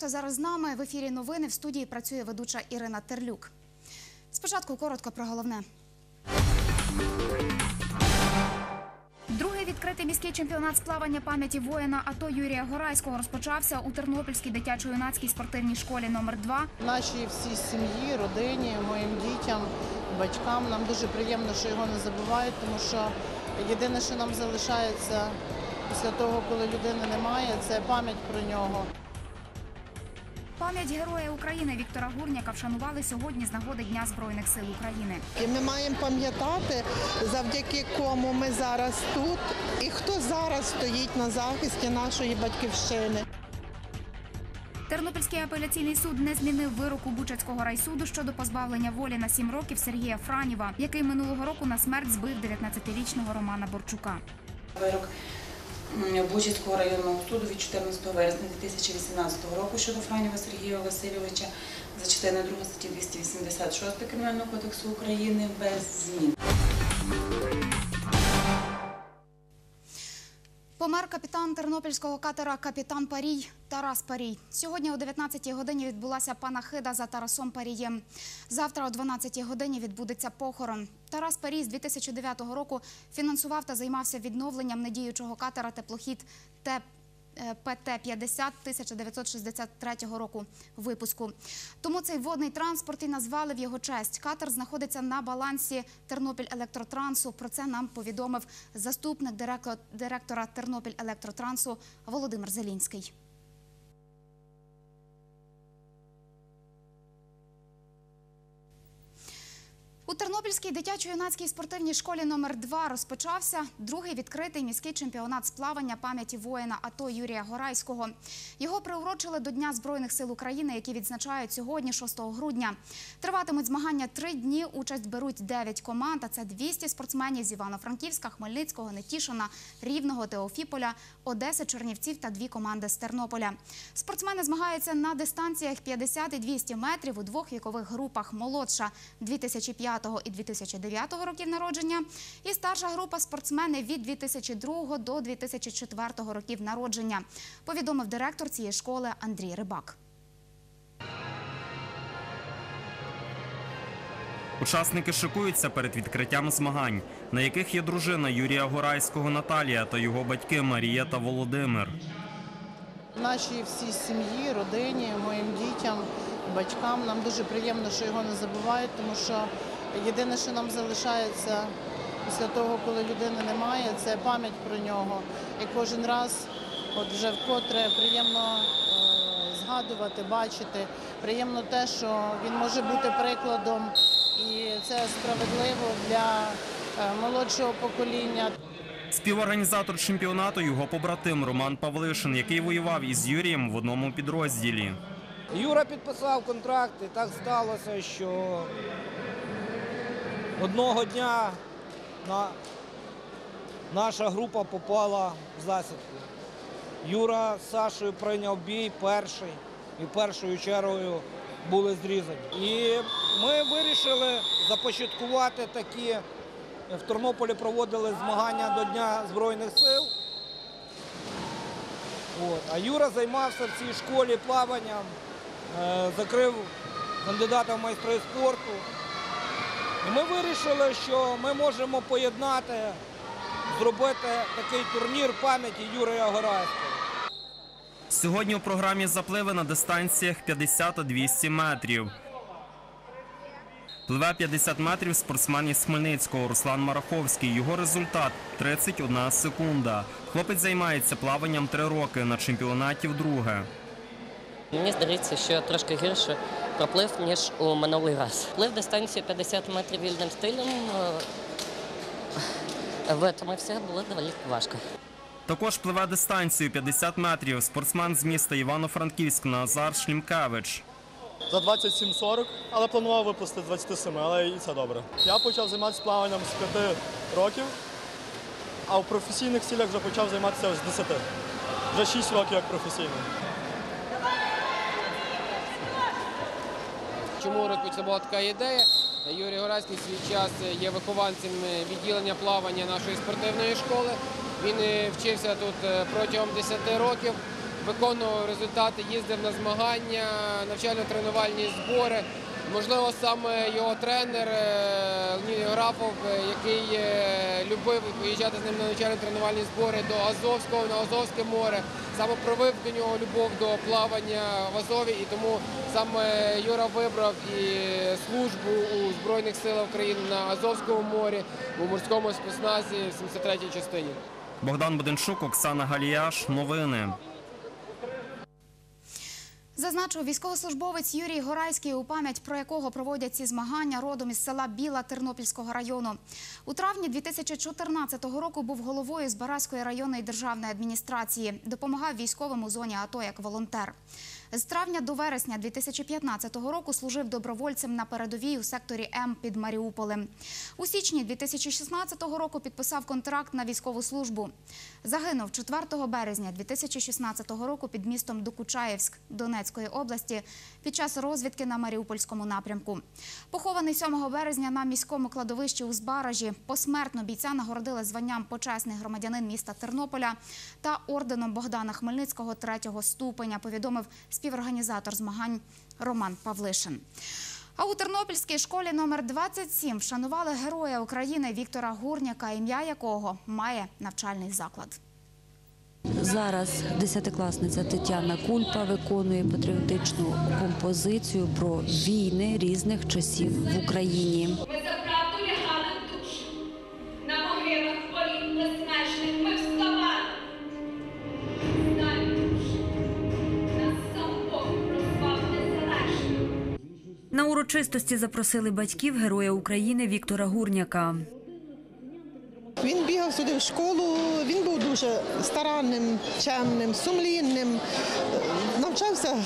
хто зараз з нами. В ефірі новини в студії працює ведуча Ірина Терлюк. Спочатку коротко про головне. Другий відкритий міський чемпіонат з плавання пам'яті воїна АТО Юрія Горайського розпочався у Тернопільській дитячо-юнацькій спортивній школі номер 2 Нашій всій сім'ї, родині, моїм дітям, батькам нам дуже приємно, що його не забувають, тому що єдине, що нам залишається після того, коли людини немає, це пам'ять про нього. Пам'ять героя України Віктора Гурняка вшанували сьогодні з нагоди Дня Збройних сил України. І ми маємо пам'ятати, завдяки кому ми зараз тут, і хто зараз стоїть на захисті нашої батьківщини. Тернопільський апеляційний суд не змінив вироку Бучацького райсуду щодо позбавлення волі на сім років Сергія Франіва, який минулого року на смерть збив 19-річного Романа Борчука. Вирок Бучицького районного суду від 14 вересня 2018 року щодо Франєва Сергія Васильовича за частиною 2 статті 286 Кримінального кодексу України без змін. Помер капітан тернопільського катера Капітан Парій Тарас Парій. Сьогодні о 19-й годині відбулася панахида за Тарасом Парієм. Завтра о 12-й годині відбудеться похорон. Тарас Парій з 2009 року фінансував та займався відновленням недіючого катера теплохід ТЕП. Е, ПТ-50 1963 року випуску. Тому цей водний транспорт і назвали в його честь. Катер знаходиться на балансі Тернопіль Електротрансу. Про це нам повідомив заступник директора Тернопіль Електротрансу Володимир Зелінський. Тернопільській дитячо-юнацькій спортивній школі номер 2 розпочався другий відкритий міський чемпіонат з плавання пам'яті воїна АТО Юрія Горайського. Його приурочили до Дня Збройних сил України, які відзначають сьогодні, 6 грудня. Триватимуть змагання три дні. Участь беруть 9 команд, а це 200 спортсменів з Івано-Франківська, Хмельницького, Нетішина, Рівного, Теофіполя, Одеси, Чернівців та дві команди з Тернополя. Спортсмени змагаються на дистанціях 50 і 200 метрів у двох вікових групах. Молодша 2005 і 2009 років народження, і старша група спортсмени від 2002 до 2004 років народження. Повідомив директор цієї школи Андрій Рибак. Учасники шикуються перед відкриттям змагань, на яких є дружина Юрія Горайського Наталія та його батьки Марія та Володимир. Нашій всій сім'ї, родині, моїм дітям, батькам нам дуже приємно, що його не забувають, тому що єдине, що нам залишається після того, коли людини немає, це пам'ять про нього. І кожен раз, от вже вкотре, приємно е, згадувати, бачити. Приємно те, що він може бути прикладом, і це справедливо для е, молодшого покоління. Співорганізатор чемпіонату його побратим Роман Павлишин, який воював із Юрієм в одному підрозділі. Юра підписав контракт, і так сталося, що одного дня на... наша група попала в засідку. Юра з Сашою прийняв бій перший і першою чергою були зрізані. І ми вирішили започаткувати такі. В Тернополі проводили змагання до Дня Збройних сил. От. А Юра займався в цій школі плаванням, е, закрив кандидата в майстри спорту. І ми вирішили, що ми можемо поєднати, зробити такий турнір пам'яті Юрія Горайського. Сьогодні у програмі запливи на дистанціях 50 та 200 метрів. Пливе 50 метрів спортсмен із Хмельницького Руслан Мараховський. Його результат 31 секунда. Хлопець займається плаванням 3 роки на чемпіонаті вдруге. Мені здається, що я трошки гірше проплив, ніж у минулий раз. Плив дистанцію 50 метрів вільним стилем. е, Витримався, було доволі важко. Також пливе дистанцію 50 метрів спортсмен з міста Івано-Франківськ Назар Шлімкевич. за 27-40, але планував випустити 27, але і це добре. Я почав займатися плаванням з 5 років, а в професійних цілях вже почав займатися з 10. Вже 6 років як професійно. Чому року це була така ідея? Юрій Горацький свій час є вихованцем відділення плавання нашої спортивної школи. Він е, вчився тут е, протягом 10 років. виконував результати, їздив на змагання, навчально-тренувальні збори. Можливо, саме його тренер е, Леонід Графов, е, який е, любив поїжджати з ним на навчально-тренувальні збори до Азовського, на Азовське море, саме провив до нього любов до плавання в Азові, і тому саме Юра вибрав і службу у Збройних силах України на Азовському морі, у морському спецназі в 73-й частині. Богдан Буденчук, Оксана Галіяш. Новини. Зазначу, військовослужбовець Юрій Горайський, у пам'ять про якого проводять ці змагання родом із села Біла Тернопільського району. У травні 2014 року був головою Збаразької районної державної адміністрації. Допомагав військовим у зоні АТО як волонтер. З травня до вересня 2015 року служив добровольцем на передовій у секторі М під Маріуполем. У січні 2016 року підписав контракт на військову службу. Загинув 4 березня 2016 року під містом Докучаєвськ Донецької області під час розвідки на Маріупольському напрямку. Похований 7 березня на міському кладовищі у Збаражі. Посмертно бійця нагородили званням почесний громадянин міста Тернополя та орденом Богдана Хмельницького третього ступеня, повідомив співорганізатор змагань Роман Павлишин. А у Тернопільській школі номер 27 вшанували героя України Віктора Гурняка, ім'я якого має навчальний заклад. Зараз десятикласниця Тетяна Кульпа виконує патріотичну композицію про війни різних часів в Україні. Урочистості запросили батьків героя України Віктора Гурняка. Він бігав сюди в школу, він був дуже старанним, чемним, сумлінним, навчався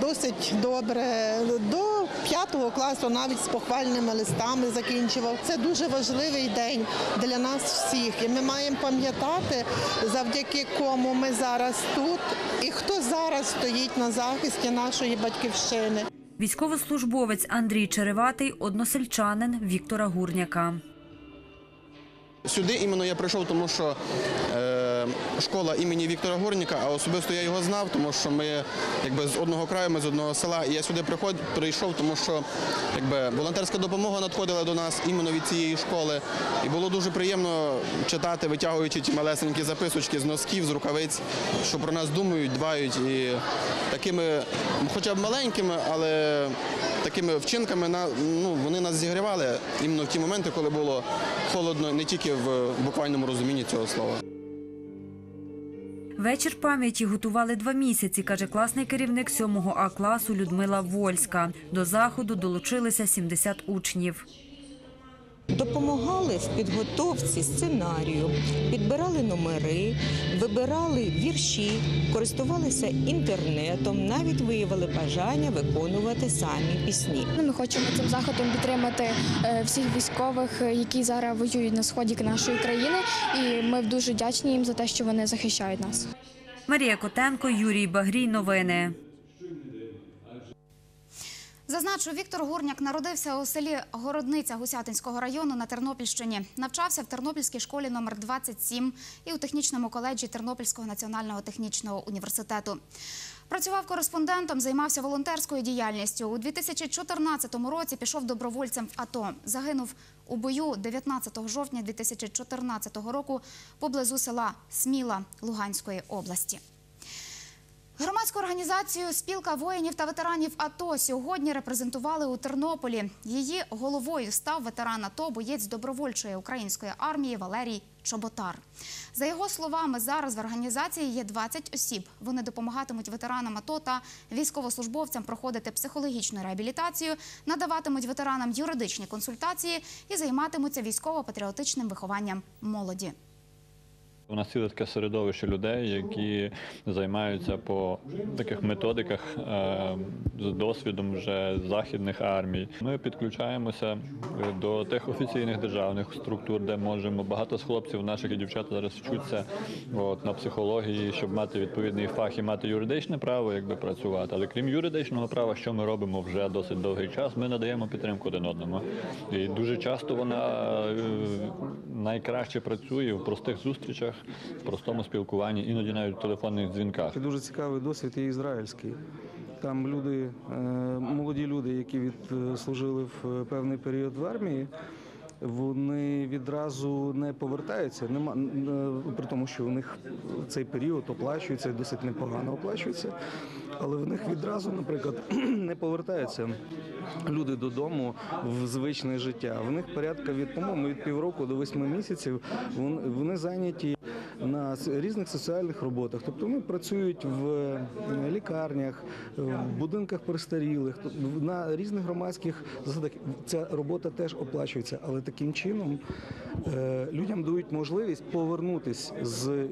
досить добре. До п'ятого класу навіть з похвальними листами закінчував. Це дуже важливий день для нас всіх. І ми маємо пам'ятати, завдяки кому ми зараз тут і хто зараз стоїть на захисті нашої батьківщини. Військовослужбовець Андрій Череватий односельчанин Віктора Гурняка. Сюди іменно я прийшов, тому що е, школа імені Віктора Горніка, а особисто я його знав, тому що ми якби з одного краю, ми з одного села. І я сюди приход, прийшов, тому що якби волонтерська допомога надходила до нас іменно від цієї школи. І було дуже приємно читати, витягуючи ті малесенькі записочки з носків, з рукавиць, що про нас думають, дбають і такими, хоча б маленькими, але такими вчинками ну вони нас зігрівали іменно в ті моменти, коли було холодно, не тільки в буквальному розумінні цього слова. Вечір пам'яті готували два місяці, каже класний керівник 7 А класу Людмила Вольська. До заходу долучилися 70 учнів. Допомагали в підготовці сценарію, підбирали номери, вибирали вірші, користувалися інтернетом, навіть виявили бажання виконувати самі пісні. Ми хочемо цим заходом підтримати е, всіх військових, е, які зараз воюють на сході нашої країни, і ми дуже вдячні їм за те, що вони захищають нас. Марія Котенко, Юрій Багрій. Новини. Зазначу, Віктор Гурняк народився у селі Городниця Гусятинського району на Тернопільщині. Навчався в Тернопільській школі номер 27 і у технічному коледжі Тернопільського національного технічного університету. Працював кореспондентом, займався волонтерською діяльністю. У 2014 році пішов добровольцем в АТО. Загинув у бою 19 жовтня 2014 року поблизу села Сміла Луганської області. Громадську організацію Спілка воїнів та ветеранів АТО сьогодні репрезентували у Тернополі. Її головою став ветеран АТО, боєць добровольчої української армії Валерій Чоботар. За його словами, зараз в організації є 20 осіб. Вони допомагатимуть ветеранам АТО та військовослужбовцям проходити психологічну реабілітацію, надаватимуть ветеранам юридичні консультації і займатимуться військово-патріотичним вихованням молоді. У нас ціле таке середовище людей, які займаються по таких методиках е, з досвідом вже західних армій. Ми підключаємося до тих офіційних державних структур, де можемо. Багато з хлопців наших і дівчат зараз вчаться от, на психології, щоб мати відповідний фах і мати юридичне право, якби працювати. Але крім юридичного права, що ми робимо вже досить довгий час, ми надаємо підтримку один одному. І дуже часто вона е, найкраще працює в простих зустрічах. Розмовах, в простому спілкуванні, іноді навіть в телефонних дзвінках. Дуже цікавий досвід є ізраїльський. Там люди, е, молоді люди, які відслужили в е, певний період в армії, вони відразу не повертаються. Нема при тому, що у них цей період оплачується і досить непогано оплачується. Але в них відразу, наприклад, не повертаються люди додому в звичне життя. В них порядка від по-моєму від півроку до восьми місяців. Вони зайняті на різних соціальних роботах. Тобто вони працюють в е, лікарнях, в будинках престарілих, на різних громадських засадах. Ця робота теж оплачується, але таким чином е, людям дають можливість повернутись з, е,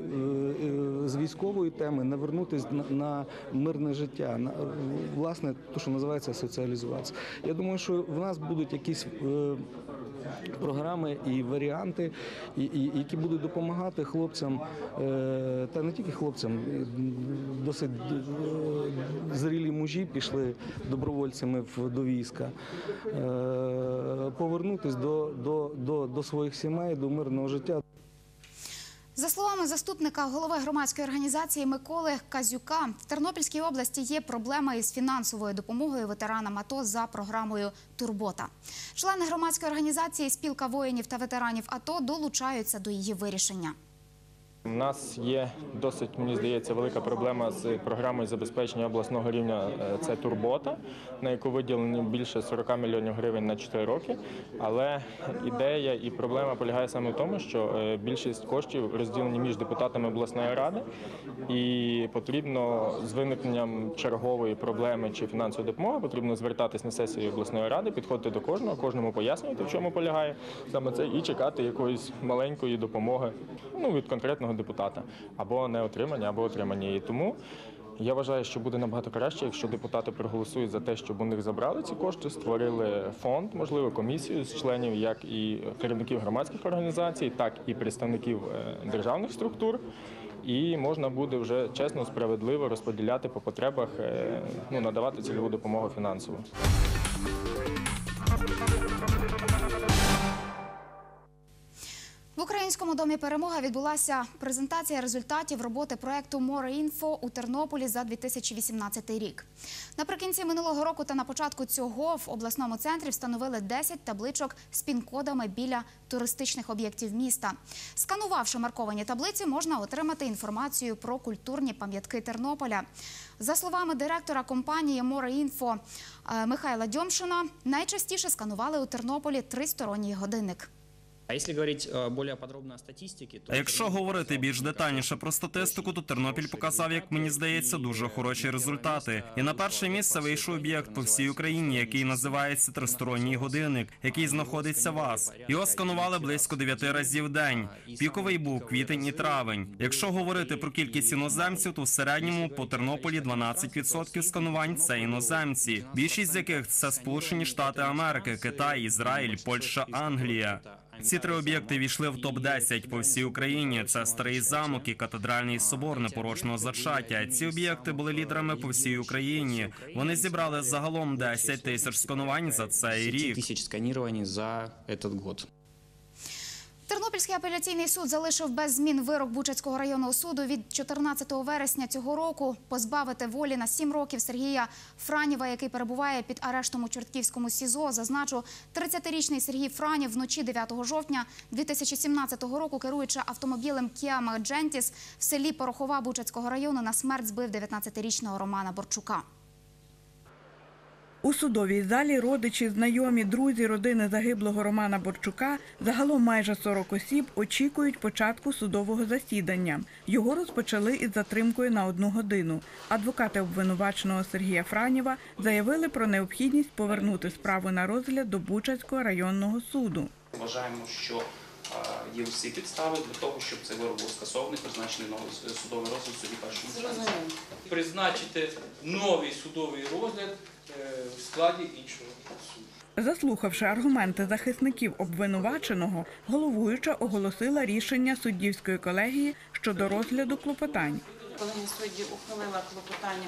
е, з військової теми, навернутись на, мирне життя, на е, власне те, що називається соціалізуватися. Я думаю, що в нас будуть якісь. Програми і варіанти, які будуть допомагати хлопцям, е, та не тільки хлопцям, досить е, зрілі мужі пішли добровольцями в, до війська, е, до, до своїх сімей, до мирного життя. За словами заступника голови громадської організації Миколи Казюка, в Тернопільській області є проблема із фінансовою допомогою ветеранам АТО за програмою Турбота. Члени громадської організації Спілка воїнів та ветеранів АТО долучаються до її вирішення. У нас є досить, мені здається, велика проблема з програмою забезпечення обласного рівня. е, Це турбота, на яку виділено більше 40 мільйонів гривень на 4 роки. Але ідея і проблема полягає саме в тому, що е, більшість коштів розділені між депутатами обласної ради, і потрібно з виникненням чергової проблеми чи фінансової допомоги потрібно звертатись на сесію обласної ради, підходити до кожного, кожному пояснювати, в чому полягає саме це, і чекати якоїсь маленької допомоги ну, від конкретного депутата або не отримання, або отримання. І тому я вважаю, що буде набагато краще, якщо депутати проголосують за те, щоб у них забрали ці кошти, створили фонд, можливо, комісію з членів, як і керівників громадських організацій, так і представників е, державних структур. І можна буде вже чесно, справедливо розподіляти по потребах, е, ну надавати цільову допомогу фінансову. Українському домі перемога відбулася презентація результатів роботи проекту «Море-інфо» у Тернополі за 2018 рік. Наприкінці минулого року та на початку цього в обласному центрі встановили 10 табличок з пін-кодами біля туристичних об'єктів міста. Сканувавши марковані таблиці, можна отримати інформацію про культурні пам'ятки Тернополя. За словами директора компанії «Море-інфо» е, Михайла Дьомшина, найчастіше сканували у Тернополі тристоронній годинник. А если говорить э, более подробно о статистике, то... Якщо говорити більш детальніше про статистику, то Тернопіль показав, як мені здається, дуже хороші результати. І на перше місце вийшов об'єкт по всій Україні, який називається тристоронній годинник, який знаходиться в АС. Його сканували близько 9 разів в день. Піковий був квітень і травень. Якщо говорити про кількість іноземців, то в середньому по Тернополі 12% сканувань це іноземці. Більшість з яких це Сполучені Штати Америки, Китай, Ізраїль, Польща, Англія. Ці три об'єкти війшли в топ 10 по всій Україні. Це старий замок і катедральний собор непорочного зачаття. Ці об'єкти були лідерами по всій Україні. Вони зібрали загалом 10 тисяч сканувань за цей рік. Тисяч сканувань за цей год. Тернопільський апеляційний суд залишив без змін вирок Бучацького районного суду від 14 вересня цього року позбавити волі на 7 років Сергія Франєва, який перебуває під арештом у Чортківському СІЗО. Зазначу, 30-річний Сергій Франєв вночі 9 жовтня 2017 року, керуючи автомобілем Kia Magentis в селі Порохова Бучацького району, на смерть збив 19-річного Романа Борчука. У судовій залі родичі, знайомі, друзі родини загиблого Романа Борчука, загалом майже 40 осіб, очікують початку судового засідання. Його розпочали із затримкою на одну годину. Адвокати обвинуваченого Сергія Франєва заявили про необхідність повернути справу на розгляд до Бучацького районного суду. Вважаємо, що є всі підстави для того, щоб цей вирок був скасований, призначений новий судовий розгляд в суді першому призначити новий судовий розгляд в складі іншого суду. Заслухавши аргументи захисників обвинуваченого, головуюча оголосила рішення суддівської колегії щодо розгляду клопотань. Колегія судді ухвалила клопотання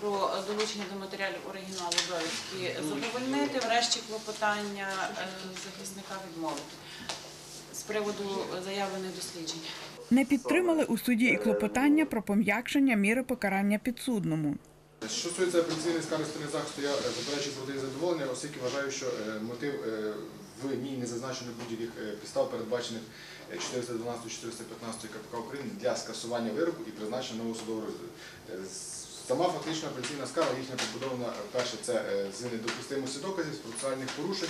про долучення до матеріалів оригіналу довідки задовольнити, врешті клопотання е, захисника відмовити. з приводу заявлених досліджень. Не підтримали у суді і клопотання про пом'якшення міри покарання підсудному. Що стосується апеляційної скарги сторони захисту, я е, заперечую проти задоволення, оскільки вважаю, що е, мотив е, в ній не зазначено будь-яких підстав, передбачених е, 412-415 КПК України для скасування вироку і призначення нового судового розгляду. Сама фактична апеляційна скарга їхня побудована перше це з недопустимості доказів, з процесуальних порушень.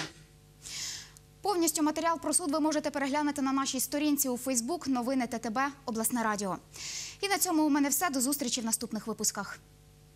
Повністю матеріал про суд ви можете переглянути на нашій сторінці у Фейсбук Новини ТТБ Обласне Радіо. І на цьому у мене все. До зустрічі в наступних випусках.